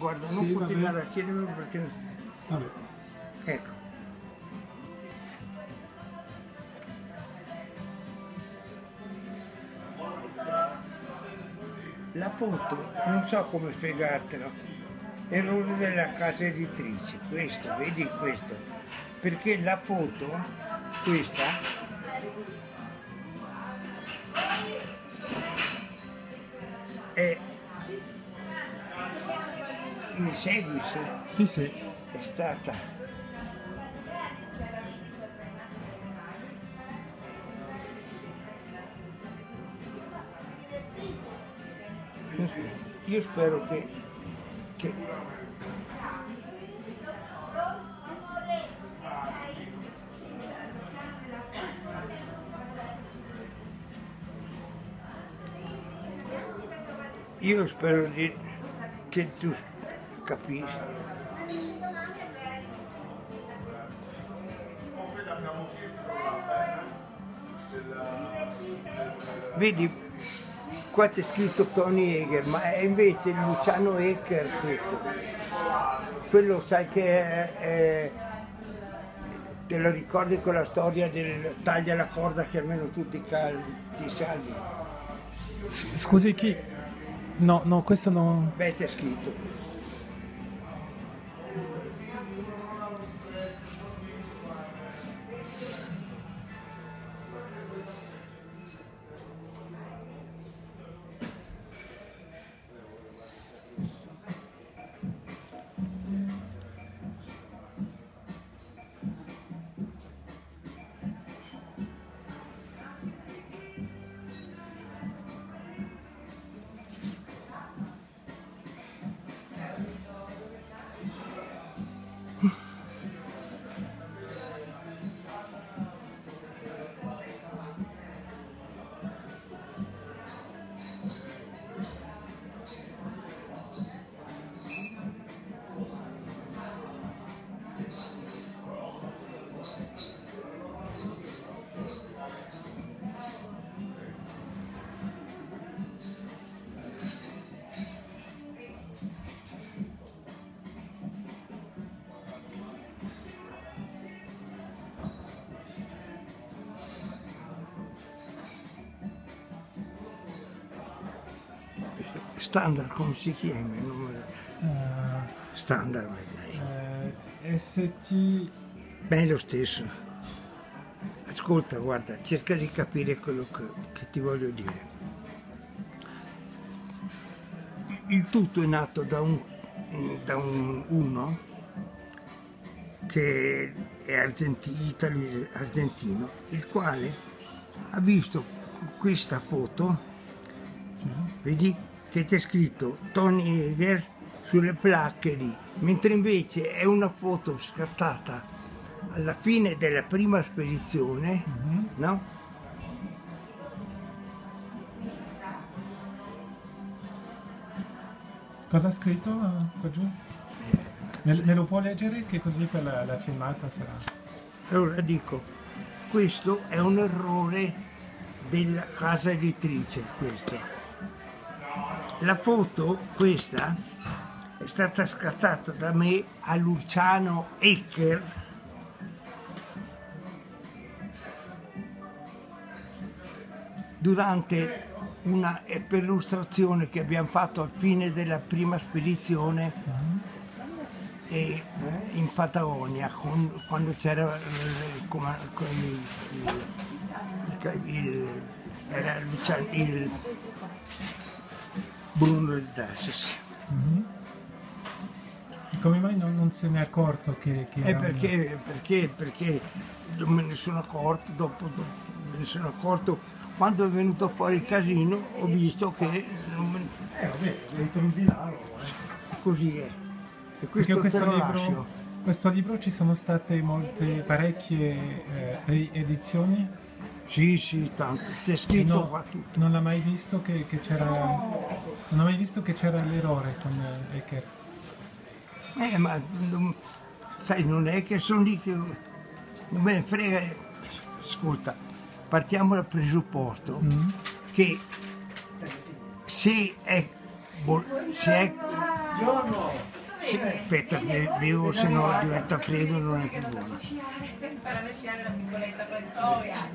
guarda, non Sì, continuare vabbè. a chiedermi perché... Vabbè. Ecco. La foto, non so come spiegartelo, errore della casa editrice, questo, vedi questo, perché la foto, questa, Mi segui se Sì, sì. è stata io spero che, che io spero di, che tu capisci Vedi, qua c'è scritto Tony Eger, ma è invece Luciano Ecker questo. Quello sai che è, è- te lo ricordi quella storia del taglia la corda che almeno tutti i cal- ti salvi? S- Scusi, chi? No, no, questo no. Beh, c'è scritto. Standard, come si chiama? Non me lo- Eh, Standard, eh, ST. Beh, lo stesso. Ascolta, guarda, cerca di capire quello che, che ti voglio dire. Il tutto è nato da un, da un uno che è argenti- italo-argentino, il quale ha visto questa foto, Sì. vedi, che c'è scritto Tony Eger sulle placche lì, mentre invece è una foto scattata alla fine della prima spedizione, Mhm. no? Cosa ha scritto eh, qua giù? Me, me lo può leggere? Che così per la, la filmata sarà. Allora dico, questo è un errore della casa editrice, questo. La foto, questa, è stata scattata da me a Luciano Ecker. Durante una perlustrazione che abbiamo fatto al fine della prima spedizione e in Patagonia con- quando c'era il, coma- con il, il- il- era Luciano- il Bruno del Dassis. Come mai non, non se ne è accorto che... che E un- perché, perché, perché non me ne sono accorto, dopo, dopo me ne sono accorto, quando è venuto fuori il casino ho visto che non me- Eh vabbè, dentro un dinaro. così è. E Perché questo te questo lo libro, lascio. questo libro ci sono state molte, parecchie eh, riedizioni. Sì, sì, tanto. C'è scritto No, qua tutto. non l'ha mai visto che, che c'era... Non ha mai visto che c'era l'errore con eh, Ecker. Eh, ma non- sai, non è che sono lì che non me ne frega. Ascolta, partiamo dal presupposto che se è, se è Buongiorno. Sì, aspetta, be- bevo se no diventa freddo e non è più buono. a sciare la piccoletta con il gioia.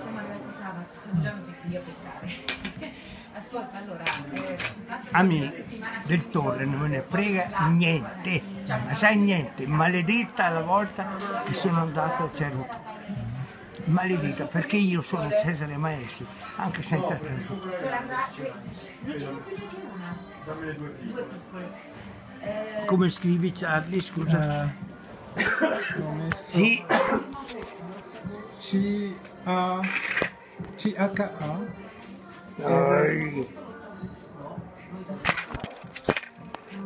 Siamo arrivati sabato, siamo già venuti qui a peccare. Ascolta, allora, eh, A me del torre non me ne frega niente, ma sai niente, maledetta la volta che sono andato a Cerro Torre. Maledetta, perché io sono Cesare Maestri, anche senza Cerro Torre. guarda, eh, non ce n'è più neanche una. Due piccole. Eh, Come scrivi Charlie, scusa? Eh, ho messo Sì, C A C H A.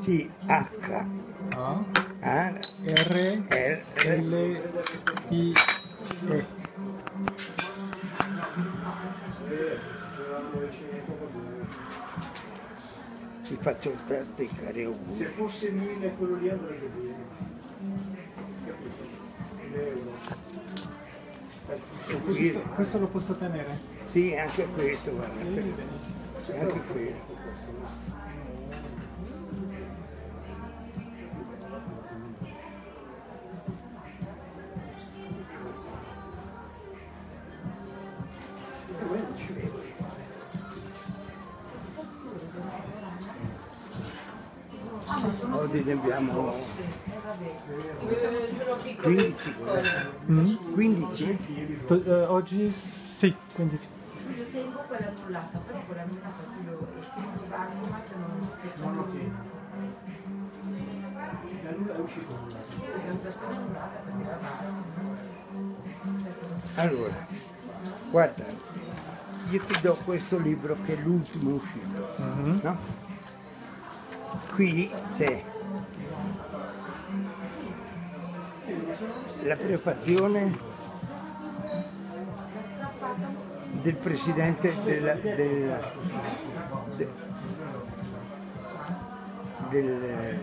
Sì, H, A R R, L I E. ti faccio praticare un Se fosse mille quello lì andrebbe bene. L'euro. Questo, questo lo posso tenere? Sì, anche questo, guarda, Sì, benissimo. anche questo. Ne abbiamo 15, guarda. 15? To- eh, oggi sì, 15. io tengo quella annullata, poi quella annullata quello essendo bancomat non Non lo è uscito nulla. perché la Allora, guarda, io ti do questo libro che è l'ultimo uscito, no? Qui c'è la prefazione del presidente della, della- de- del,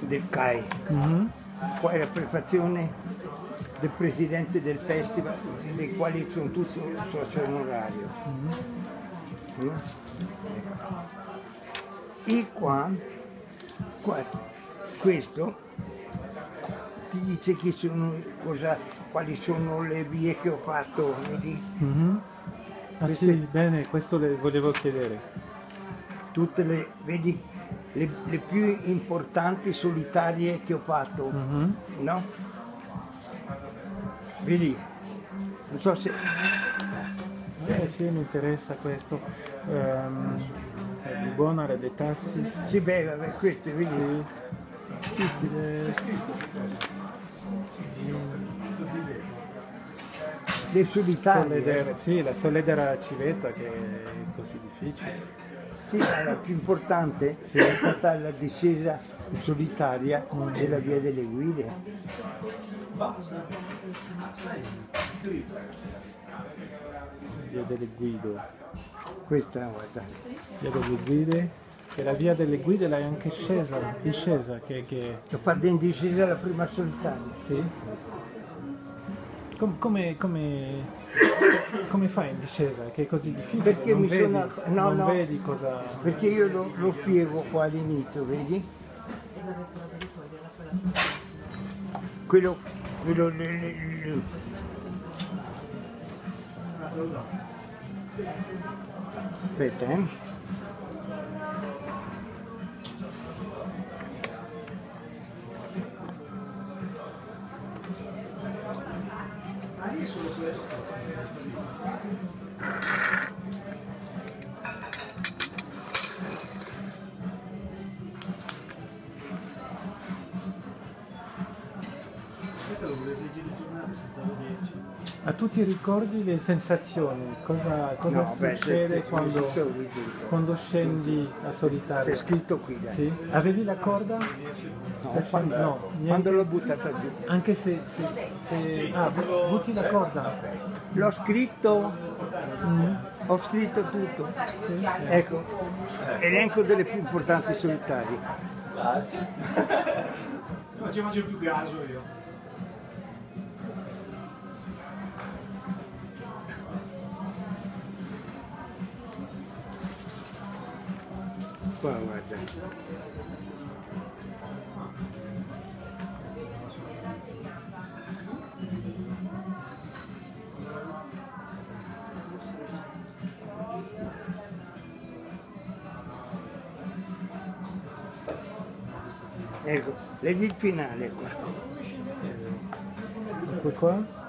del CAI. Poi la prefazione del presidente del festival, dei quali sono tutto socio onorario. Mm? E qua, qua, questo ti dice chi sono, cosa, quali sono le vie che ho fatto, vedi? Ah sì, bene, questo le volevo chiedere. tutte le, vedi, le, le più importanti solitarie che ho fatto, no? Vedi, non so se... Eh sì, mi interessa questo. Ehm, di Bonare de Tassis. Sì, beh, vabbè, queste, vedi? Sì. Eh, Le solitarie. Soledera- sì, la Soledera Civetta che è così difficile. Sì, la più importante Sì. è stata la discesa solitaria della via delle guide. Via delle Guido. Questa, guarda. Via delle Guide. E la via delle Guide l'hai anche scesa, discesa, che, che Ho fatto in discesa la prima solitaria. Sì. Com- come, come, come fai in discesa? Che è così difficile? Perché non mi vedi, sono- no, non no. vedi cosa... Perché io lo, lo spiego qua all'inizio, vedi? Quello, quello Aspetta, eh. Vederci. Ma tu ti ricordi le sensazioni? Cosa, cosa No, beh, succede c'è- quando, c'è quando scendi a C'è solitario? scritto qui, dai. Sì? Avevi la corda? No, Per quando, scendere? No, quando l'ho buttata giù. Anche se... se, se- ah, bu- butti la corda? L'ho scritto, ho scritto tutto. Ecco, elenco delle più importanti solitarie. Ma ci faccio più caso io. Qua, guarda. Ecco, leggi il finale qua. Ecco qua.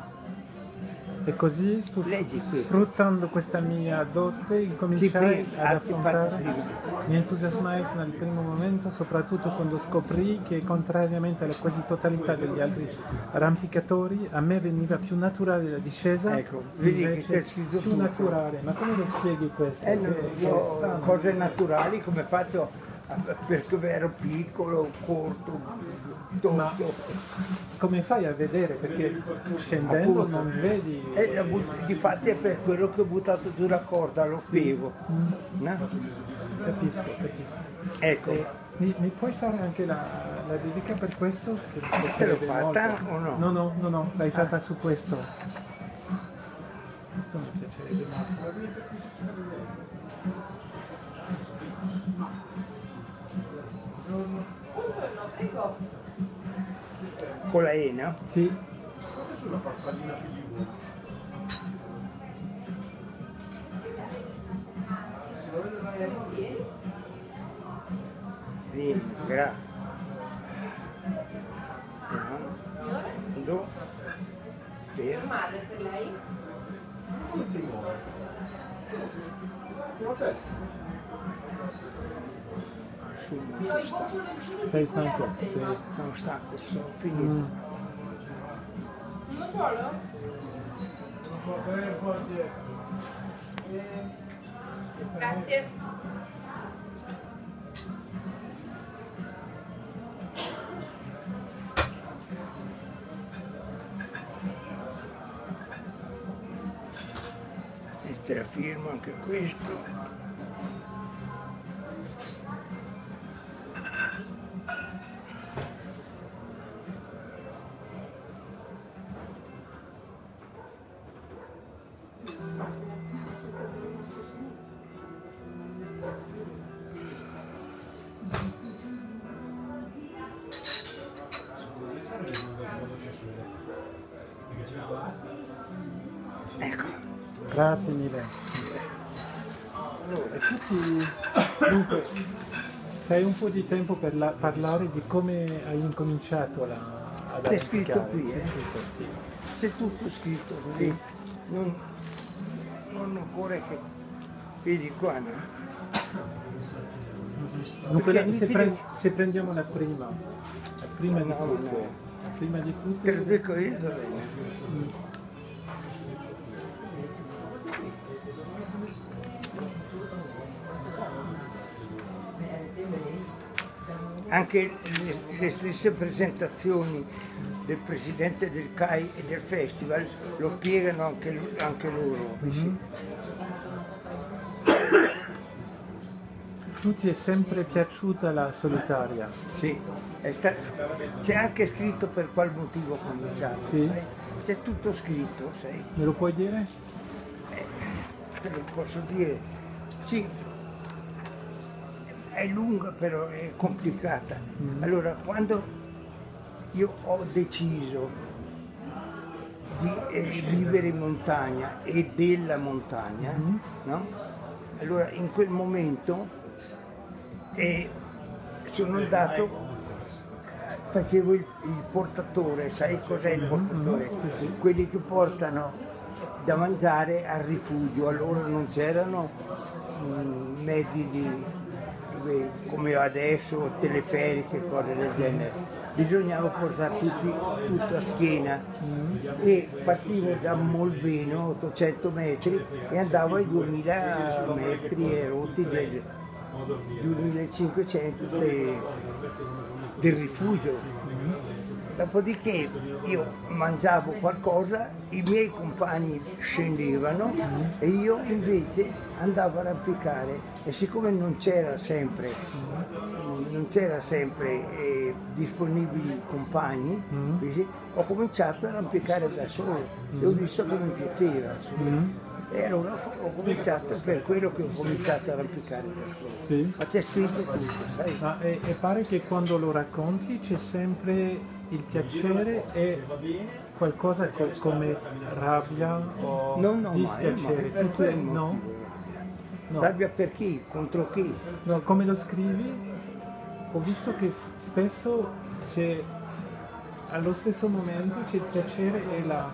E così, su- sfruttando questa mia dote, incominciai ad ah, affrontare. Mi entusiasmai fino al primo momento, soprattutto quando scoprì che, contrariamente alla quasi totalità degli altri arrampicatori, a me veniva più naturale la discesa. Ecco, vedi che c'è scritto più tutto. naturale. Ma come lo spieghi questo? Eh, Che- no, che io cose naturali come faccio perché ero piccolo, corto, tozzo. Come fai a vedere? Perché scendendo Appunto. non vedi. E but- difatti è per quello che ho buttato giù la corda, lo spiego. no? Capisco, capisco. Ecco, Eh, mi, mi puoi fare anche la, la dedica per questo? Te l'ho fatta o no? No, no, no, no, l'hai fatta su questo. Questo mi piacerebbe molto. con la E, no? Sì, Vieni, gra. Do. Per. Madre per lei? Su. sei stanco? Sì. Non stacco, sono finito. Mm. Uno solo? Grazie. Te la firmo anche questo. Ecco. Grazie mille. Allora, E tu ti... Dunque, se hai un po' di tempo per la- parlare di come hai incominciato la, ad C'è scritto qui, C'è eh? scritto, sì. c'è tutto scritto così. Non, non occorre che. Vedi qua, no? Dunque, Perché la- se, pre- se prendiamo la prima, la prima di No, tutte, no. la prima di tutte, Te lo dico io dove Anche le, le stesse presentazioni del presidente del CAI e del festival lo spiegano anche, anche loro. tu ti è sempre piaciuta la solitaria. Sì, c'è anche scritto per qual motivo ho cominciato. Sì. C'è tutto scritto, sai? Me lo puoi dire? Te lo posso dire. Sì, è lunga però è complicata. Allora, quando io ho deciso di eh, vivere in montagna e della montagna, no? Allora in quel momento eh, sono andato, facevo il, il portatore, sai cos'è il portatore? Sì, sì. Quelli che portano da mangiare al rifugio, allora non c'erano mm, mezzi di, eh, come adesso, teleferiche, cose del genere. Bisognava portare tutti, tutto a schiena e partivo da Molveno, 800 metri, e andavo ai 2000 metri e rotti del 2500 de- del rifugio. Dopodiché io mangiavo qualcosa, i miei compagni scendevano e io invece andavo a arrampicare e siccome non c'era sempre, non c'era sempre eh, disponibili compagni, vedi, ho cominciato a arrampicare da solo e ho visto che mi piaceva. E allora ho cominciato, per quello che ho cominciato a arrampicare persone. Sì. Ma c'è scritto tutto, sai? Ma e, e pare che quando lo racconti c'è sempre il piacere e qualcosa co- come rabbia o No, no, dispiacere. ma è- ma è Tutto- il no? No. Rabbia per chi? Contro chi? No, come lo scrivi? Ho visto che spesso c'è allo stesso momento c'è il piacere e la,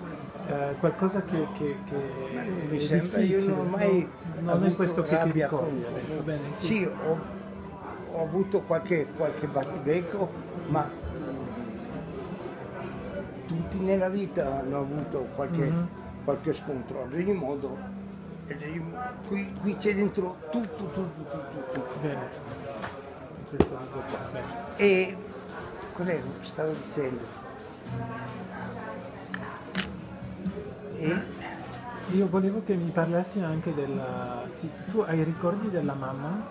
eh, qualcosa che, che, che mi è sembra, io difficile. non ho mai no? Non è questo che ti ricordi con- adesso, bene? Sì. Sì, ho, ho avuto qualche, qualche battibecco, ma tutti nella vita hanno avuto qualche, Mhm. qualche scontro. Ad ogni modo, qui, qui c'è dentro tutto, tutto, tutto, tutto. Bene. Questo qua. bene. E cos'è stavo dicendo? E Io volevo che mi parlassi anche della... tu hai ricordi della mamma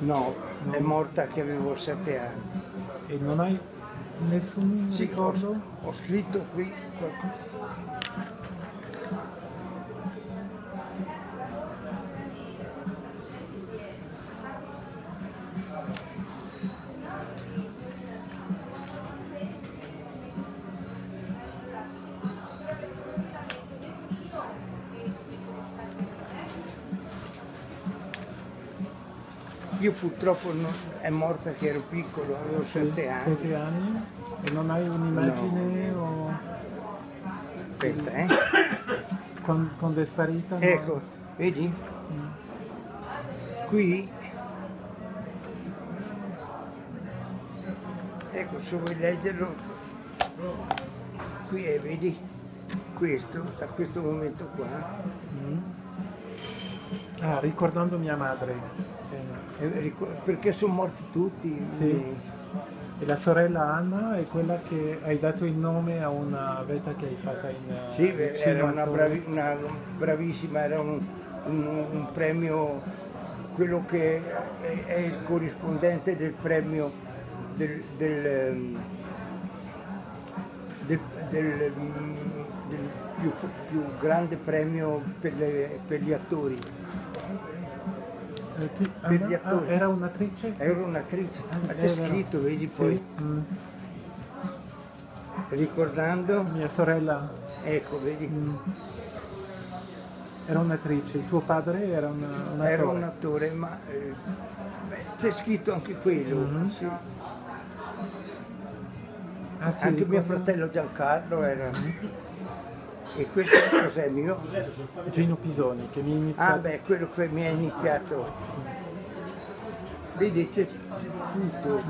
no, è morta che avevo sette anni. e non hai nessun ricordo? Ho, ho scritto qui qualcosa. Io purtroppo non- è morta che ero piccolo, avevo sette anni. Sette anni? E non hai un'immagine o Aspetta, eh. con- quando è sparita? no? Ecco, vedi? Qui, ecco, se vuoi leggerlo, qui è, vedi? Questo, da questo momento qua, Ah, ricordando mia madre. Eh, perché sono morti tutti. Sì. E la sorella Anna è quella che hai dato il nome a una vetta che hai fatta in eh, Sì, era una, bravi- una bravissima, era un, un- un premio, quello che è, è il corrispondente del premio del, del, ehm, del- del più, più grande premio per, le- per gli attori. Chi- per gli Anna? Ah, attori. era un'attrice? Era un'attrice, Ah, ma c'è scritto, vedi Sì, poi, mm. ricordando, Mia sorella ecco, vedi, mm, era un'attrice, il tuo padre era un era attore. un attore, ma eh, c'è scritto anche quello. Mhm. sì. Ah, sì, Anche mio fratello Giancarlo era. E questo cos'è mio? Gino Pisoni che mi ha Ah iniziato. beh, quello che mi ha iniziato. Vedi, c'è, tutto.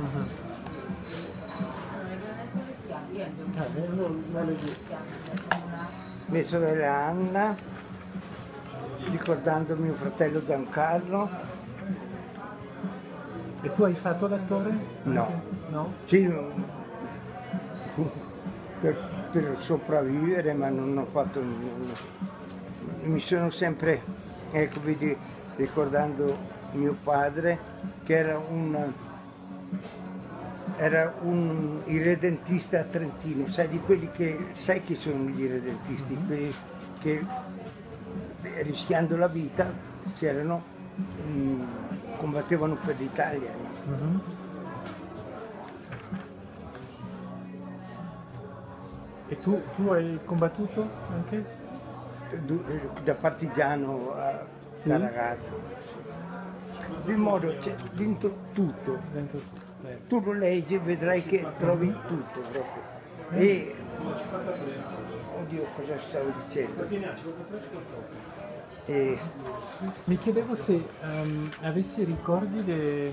Ah, dico. Mia sorella Anna, ricordando mio fratello Giancarlo. E tu hai fatto l'attore? No. No? Sì, per, per sopravvivere, ma non ho fatto nulla. Mi sono sempre, ecco, vedi, ricordando mio padre, che era un, era un irredentista a Trentino, sai di quelli che, sai chi sono gli irredentisti? Quelli che rischiando la vita si erano, mm, combattevano per l'Italia. no? Mhm. E tu, tu hai combattuto anche? Da partigiano a, Sì? da ragazzo. Di modo c'è dentro tutto. Dentro tutto. Tu lo leggi e vedrai che trovi tutto proprio. E oddio cosa stavo dicendo? E, Mi chiedevo se ehm, avessi ricordi de-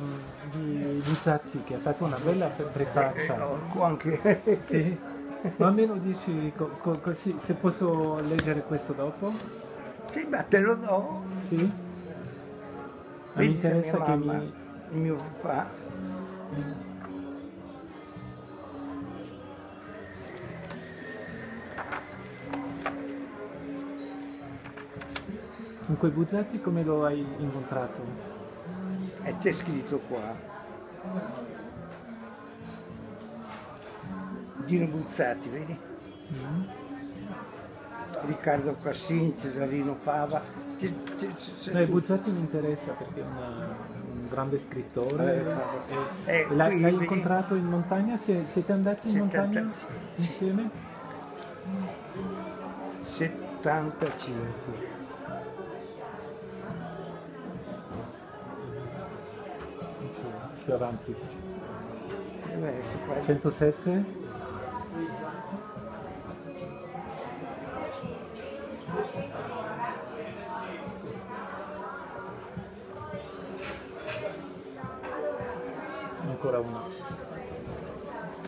di Luzzatti che ha fatto una bella prefaccia. ho anche Sì? Ma almeno dici co- co- così, se posso leggere questo dopo? sì, ma te lo do. Sì? Ma mi interessa che mamma, mi... mio papà. Comunque Buzzati come lo hai incontrato? E c'è scritto qua. Gino Buzzati, vedi? Mm. Riccardo Cassin, Cesarino Fava, c'è- c'è- c'è No. Buzzati mi interessa perché è una- un grande scrittore. e- Eh, l'hai, l'hai incontrato in montagna? Sie- Siete andati in Siete montagna andati. insieme? 75. Ok, Più avanti. Eh beh, qua- 107?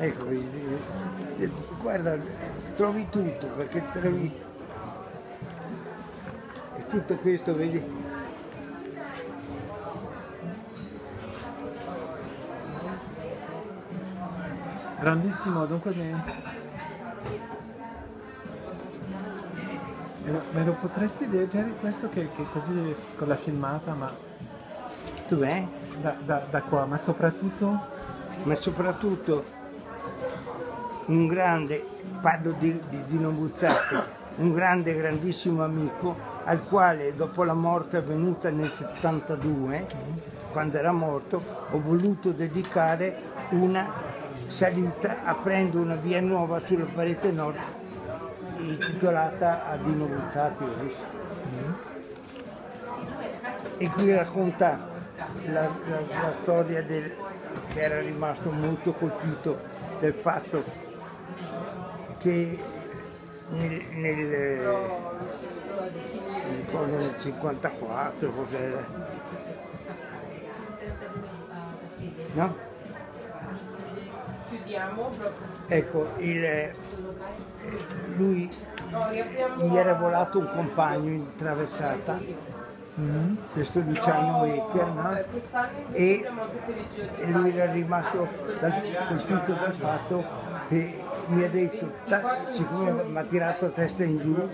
Ecco, guarda, trovi tutto perché trovi e tutto questo, vedi? Grandissimo, dunque me... Me lo, me lo potresti leggere questo che, che così con la filmata, ma Dov'è? da, da- da qua, ma soprattutto Ma soprattutto un grande, parlo di, di Dino Buzzati, un grande, grandissimo amico al quale dopo la morte avvenuta nel 72, quando era morto, ho voluto dedicare una salita aprendo una via nuova sulla parete nord intitolata a Dino Buzzati. E qui racconta la, la- la storia del, che era rimasto molto colpito del fatto che nel, nel, nel 54 cos'era, no? Chiudiamo proprio. Ecco, il, lui mi era volato un compagno in traversata, questo Luciano Ecker, no? E lui era rimasto dal- colpito dal fatto che mi ha detto, siccome mi ha tirato a testa in giù,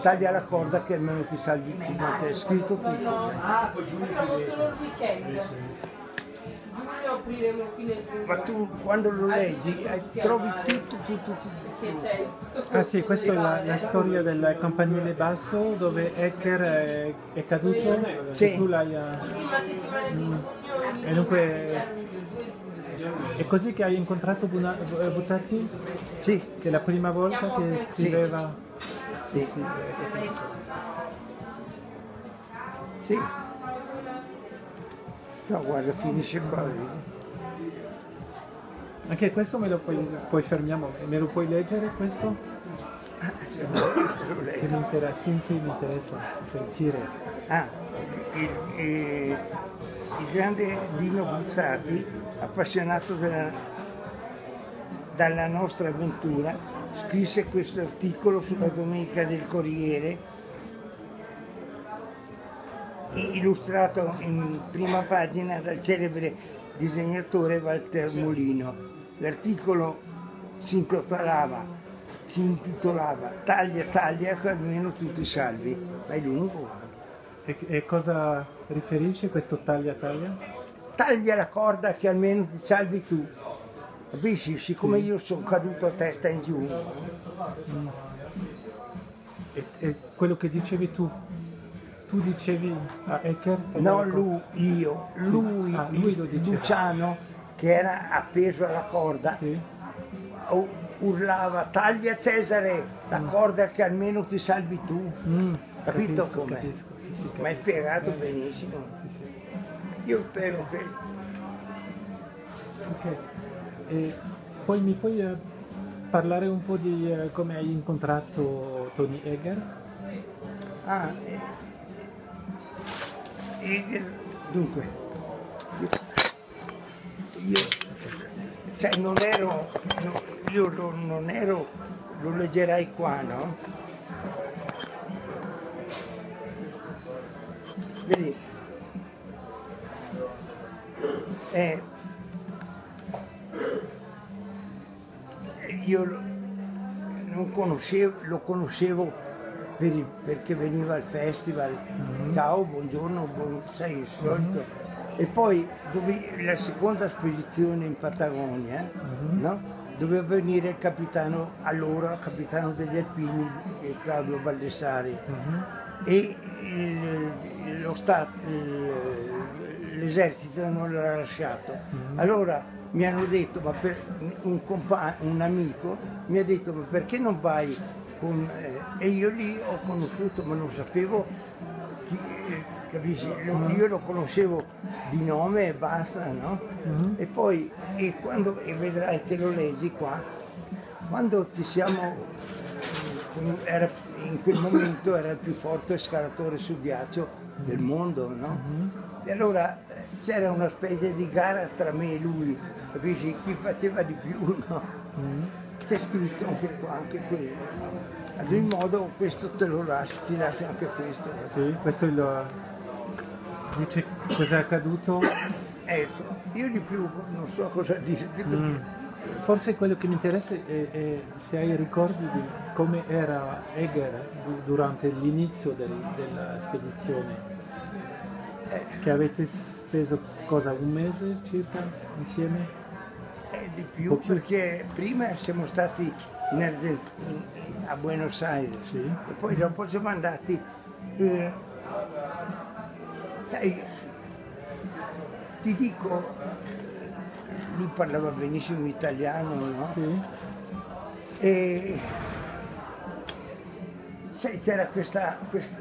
taglia la corda che almeno ti salvi tu, ma ti è scritto tutto. Ah, Facciamo solo il weekend. Ma tu quando lo leggi trovi tutto, tutto, tutto. C'è Ah sì, questa è la, la storia del campanile basso dove Hacker è, è caduto Sì. e tu l'hai... eh, prima settimana di giugno. E dunque è così che hai incontrato Buna- eh, Buzzati? Sì, Che è la prima volta che scriveva... sì, Sì, questo. sì. No, guarda, finisce qua. Anche questo me lo puoi, poi fermiamo, me lo puoi leggere questo? Se lo leggi. Che mi interessa, sì, sì, mi interessa sentire. Ah, il, il- il grande Dino Buzzati, appassionato della, dalla nostra avventura, scrisse questo articolo sulla Domenica del Corriere, illustrato in prima pagina dal celebre disegnatore Walter Molino. L'articolo si intitolava, si intitolava Taglia, taglia, che almeno tutti salvi. Ma è lungo. E, e cosa riferisce questo taglia taglia? taglia la corda che almeno ti salvi tu. Capisci? Siccome io sono caduto a testa in giù, E, e quello che dicevi tu, tu dicevi a Hacker? non lui, io, lui, Ah, lui lo diceva. Luciano che era appeso alla corda, Sì. urlava taglia Cesare la corda che almeno ti salvi tu. Mm, Capito capisco, capisco, sì, sì, Ma è capisco. spiegato benissimo. Sì. Io spero che Ok. E poi mi puoi eh, parlare un po' di eh, come hai incontrato Tony Egger? Ah, eh, eh, dunque, io, io, sai, non ero, no, io non ero, lo leggerai qua, no? Vedi? Eh, io lo, non conoscevo, lo conoscevo per il- perché veniva al festival, ciao, buongiorno, buon, sai il solito. E poi dove- la seconda spedizione in Patagonia, no? doveva venire il capitano, allora capitano degli Alpini, Claudio Baldessari. E lo Stato, il- l'esercito non l'ha lasciato. Allora mi hanno detto, ma per, un, un amico mi ha detto, ma perché non vai con... eh, e io lì ho conosciuto, ma non sapevo chi, eh, capisci? Lo- Io lo conoscevo di nome e basta, no? E poi, e quando, e vedrai che lo leggi qua, quando ci siamo era- in quel momento era il più forte scalatore su ghiaccio del mondo, no? E allora eh, c'era una specie di gara tra me e lui, capisci? Chi faceva di più, no? C'è scritto anche qua, anche quello. Ad ogni modo questo te lo lascio, ti lascio anche questo. Sì, questo è il... Dice cosa è accaduto. Ecco, io di più non so cosa dirti perché Forse quello che mi interessa è, è se hai ricordi di come era Eger du- durante l'inizio del- della spedizione. Che avete speso cosa, un mese circa insieme? è di più più. perché prima siamo stati in Argentina, a Buenos Aires Sì. e poi dopo siamo andati e sai ti dico lui parlava benissimo italiano no? Sì. e c'era questa, questa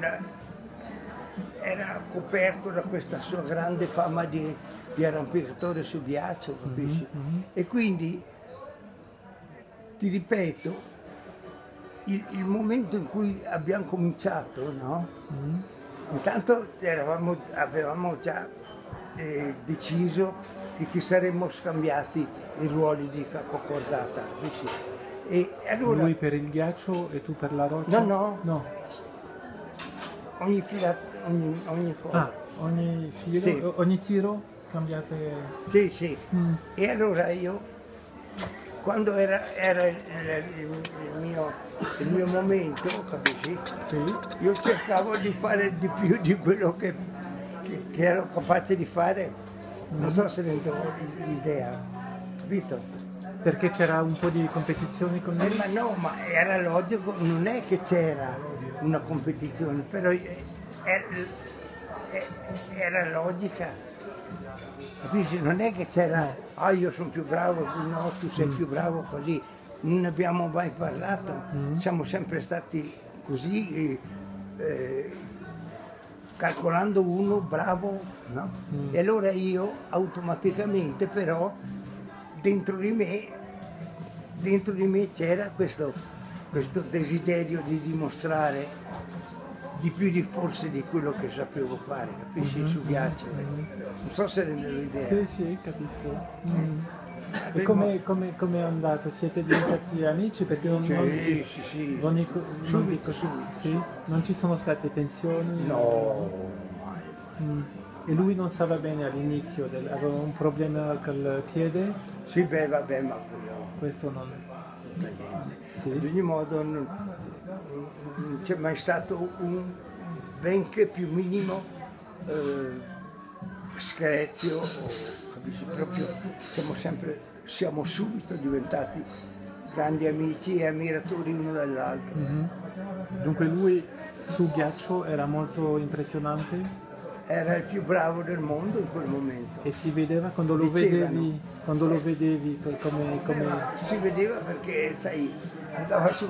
la- era coperto da questa sua grande fama di, di arrampicatore su ghiaccio, capisci? E quindi ti ripeto, il, il momento in cui abbiamo cominciato, no? Intanto eravamo- avevamo già eh, deciso che ci saremmo scambiati i ruoli di capocordata? E allora Lui per il ghiaccio e tu per la roccia? No, no. No. ogni fila, ogni, ogni cosa. Ah, ogni filo, Sì. ogni tiro cambiate... Sì, sì. Mm. E allora io, quando era, era il, il- il mio, il mio momento, capisci? Sì. Io cercavo di fare di più di quello che, che- che ero capace di fare. Non so se rendo l'idea, capito? Perché c'era un po' di competizione con Eh, lui? ma no, ma era logico, non è che c'era una competizione, però era, era logica. Capisci? Non è che c'era, ah io sono più bravo, no, tu sei più bravo così. Non abbiamo mai parlato, siamo sempre stati così, eh, calcolando uno bravo, no? E allora io automaticamente però dentro di me dentro di me c'era questo, questo desiderio di dimostrare di più di forse di quello che sapevo fare, capisci? Su ghiaccio. eh. Non so se rende l'idea. Sì, sì, capisco. Mm. E come come- come è andato? Siete diventati amici? Perché non, non, Sì, sì, sì. non, non- Subito, subito. sì? non ci sono state tensioni? No, Mm. E lui non stava bene all'inizio, del- aveva un problema col piede? sì, beh, vabbè, ma Questo non... niente. Ad Sì. ogni modo non, non c'è mai stato un benché più minimo eh, screzio, o? Proprio siamo sempre, siamo subito diventati grandi amici e ammiratori uno dell'altro. Dunque lui su ghiaccio era molto impressionante Era il più bravo del mondo in quel momento. e si vedeva quando lo Dicevano. vedevi, quando lo vedevi co- come, come... Si vedeva perché, sai, andava su